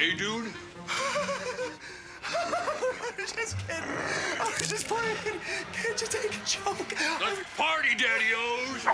Hey, dude? just kidding. I was just playing. Can't you take a joke? Let's party, Daddy-O's.